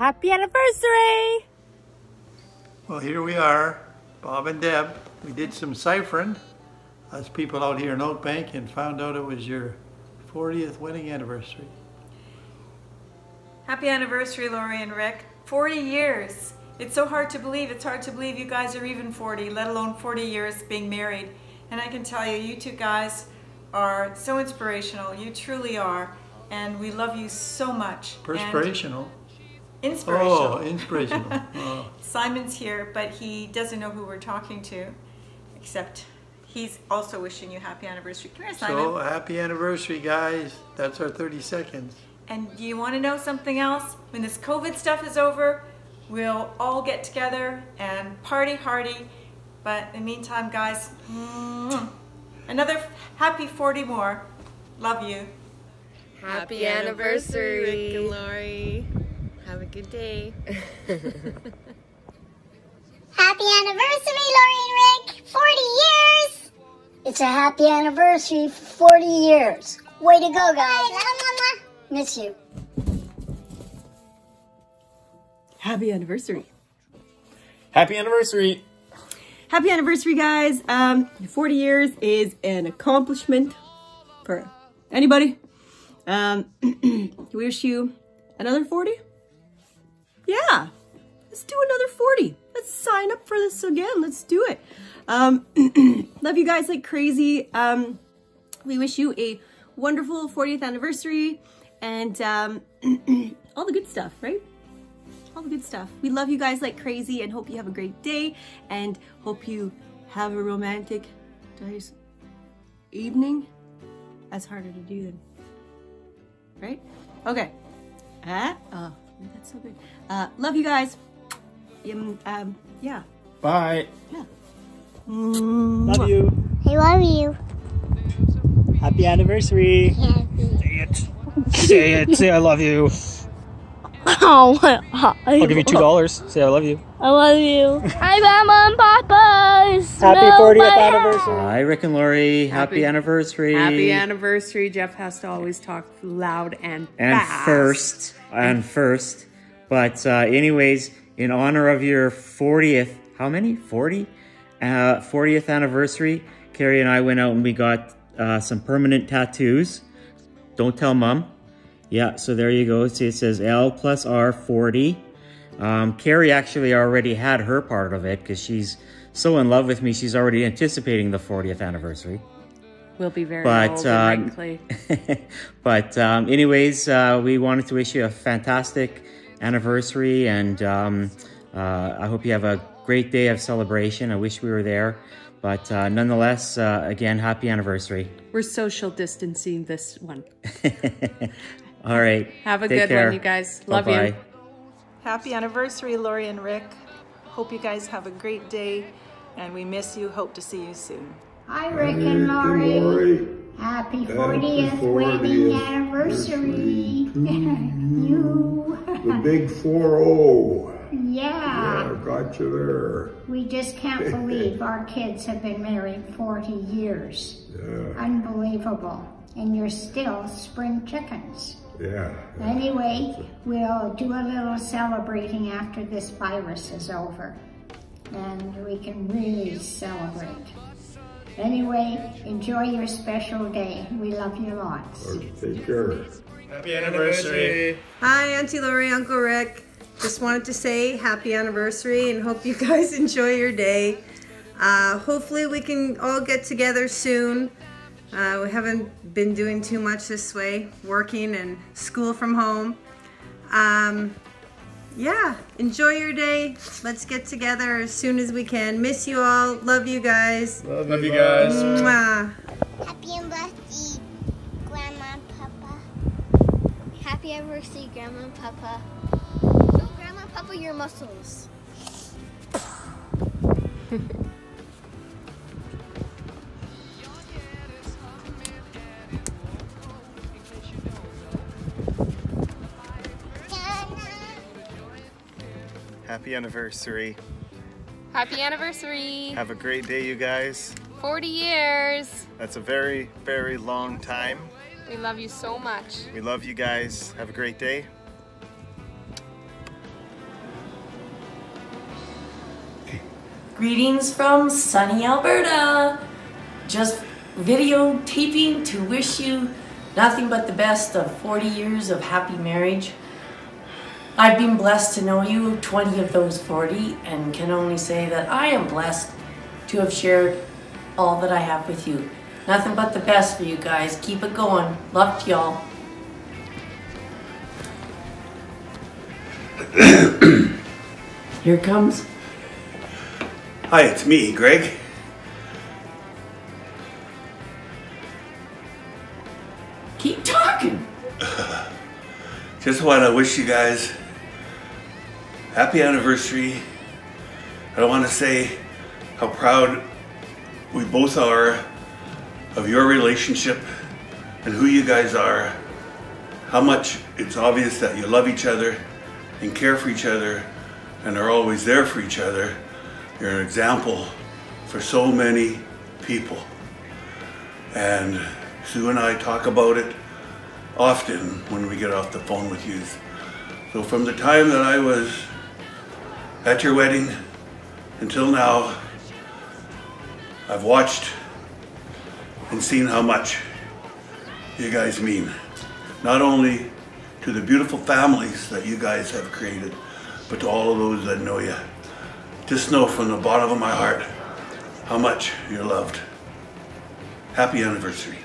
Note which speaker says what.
Speaker 1: Happy anniversary!
Speaker 2: Well, here we are, Bob and Deb. We did some ciphering, us people out here in Oak Bank, and found out it was your 40th wedding anniversary.
Speaker 3: Happy anniversary, Lori and Rick. 40 years. It's so hard to believe. It's hard to believe you guys are even 40, let alone 40 years being married. And I can tell you, you two guys are so inspirational. You truly are. And we love you so much. And
Speaker 2: Perspirational.
Speaker 3: Inspirational.
Speaker 2: Oh, inspirational. Oh.
Speaker 3: Simon's here, but he doesn't know who we're talking to, except he's also wishing you happy anniversary. Come here, Simon.
Speaker 2: So happy anniversary, guys. That's our 30 seconds.
Speaker 3: And do you want to know something else? When this COVID stuff is over, we'll all get together and party hardy. But in the meantime, guys, another happy 40 more. Love you.
Speaker 4: Happy anniversary.
Speaker 5: Rick and Lori. Have a good day.
Speaker 6: Happy anniversary, Lori and Rick! 40 years! It's a happy anniversary, 40 years. Way to go, guys. Mama. Miss you.
Speaker 7: Happy anniversary.
Speaker 8: Happy anniversary.
Speaker 7: Happy anniversary, guys. Um, 40 years is an accomplishment for anybody. Um, we wish you another 40. Yeah, let's do another 40. Let's sign up for this again. Let's do it. Um, love you guys like crazy. Um, we wish you a wonderful 40th anniversary and um, all the good stuff, right? all the good stuff. We love you guys like crazy and hope you have a great day and hope you have a romantic guys evening. That's harder to do than right? Okay. Ah, oh, that's so good. Uh, love you guys. Um, um, yeah.
Speaker 8: Bye.
Speaker 7: Yeah.
Speaker 8: Love you.
Speaker 6: I love you.
Speaker 8: Happy anniversary.
Speaker 6: Happy.
Speaker 8: Say it. Say it. Say I love you.
Speaker 5: Oh,
Speaker 8: I'll give you two dollars. Say I love you.
Speaker 5: I love you. Hi, Mama and Papa's.
Speaker 8: Happy
Speaker 5: Smell
Speaker 8: 40th anniversary.
Speaker 9: Hi, Rick and Lori. Happy,
Speaker 4: Happy-
Speaker 9: anniversary.
Speaker 4: Happy anniversary. Jeff has to always talk loud and
Speaker 9: And
Speaker 4: fast.
Speaker 9: first, and first. But uh, anyways, in honor of your 40th, how many? 40? Uh, 40th anniversary, Carrie and I went out and we got uh, some permanent tattoos. Don't tell mom. Yeah, so there you go. See, it says L plus R 40. Um, Carrie actually already had her part of it because she's so in love with me. She's already anticipating the 40th anniversary.
Speaker 4: We'll be very
Speaker 9: But,
Speaker 4: old
Speaker 9: uh,
Speaker 4: and
Speaker 9: but um, anyways, uh, we wanted to wish you a fantastic anniversary, and um, uh, I hope you have a great day of celebration. I wish we were there, but uh, nonetheless, uh, again, happy anniversary.
Speaker 4: We're social distancing this one.
Speaker 9: All right.
Speaker 4: Have a
Speaker 9: Take
Speaker 4: good
Speaker 9: care.
Speaker 4: one, you guys. Love
Speaker 9: Bye-bye.
Speaker 4: you.
Speaker 10: Happy anniversary, Lori and Rick. Hope you guys have a great day and we miss you. Hope to see you soon.
Speaker 6: Hi, Rick and Lori. Happy 40th wedding anniversary. you.
Speaker 11: The big four oh.
Speaker 6: Yeah.
Speaker 11: Yeah, got you there.
Speaker 6: We just can't believe our kids have been married 40 years.
Speaker 11: Yeah,
Speaker 6: Unbelievable. And you're still spring chickens.
Speaker 11: yeah.
Speaker 6: Anyway, we'll do a little celebrating after this virus is over. And we can really celebrate. Anyway, enjoy your special day. We love you lots.
Speaker 11: Take care.
Speaker 8: Happy anniversary.
Speaker 3: Hi, Auntie Lori, Uncle Rick. Just wanted to say happy anniversary and hope you guys enjoy your day. Uh, hopefully, we can all get together soon. Uh, we haven't been doing too much this way, working and school from home. Um, yeah, enjoy your day. Let's get together as soon as we can. Miss you all. Love you guys.
Speaker 8: Love you guys.
Speaker 3: Mwah.
Speaker 6: Happy anniversary, Grandma and Papa.
Speaker 5: Happy anniversary, Grandma and Papa. Show Grandma and Papa your muscles.
Speaker 12: Happy anniversary.
Speaker 5: Happy anniversary.
Speaker 12: Have a great day, you guys.
Speaker 5: 40 years.
Speaker 12: That's a very, very long time.
Speaker 5: We love you so much.
Speaker 12: We love you guys. Have a great day.
Speaker 13: Greetings from sunny Alberta. Just videotaping to wish you nothing but the best of 40 years of happy marriage. I've been blessed to know you 20 of those 40 and can only say that I am blessed to have shared all that I have with you. Nothing but the best for you guys. Keep it going. Love to y'all. Here it comes.
Speaker 14: Hi, it's me, Greg.
Speaker 13: Keep talking.
Speaker 14: Just want to wish you guys happy anniversary. I want to say how proud we both are of your relationship and who you guys are. How much it's obvious that you love each other and care for each other and are always there for each other. You're an example for so many people. And Sue and I talk about it often when we get off the phone with you. So from the time that I was at your wedding until now, I've watched and seen how much you guys mean. Not only to the beautiful families that you guys have created, but to all of those that know you. Just know from the bottom of my heart how much you're loved. Happy anniversary.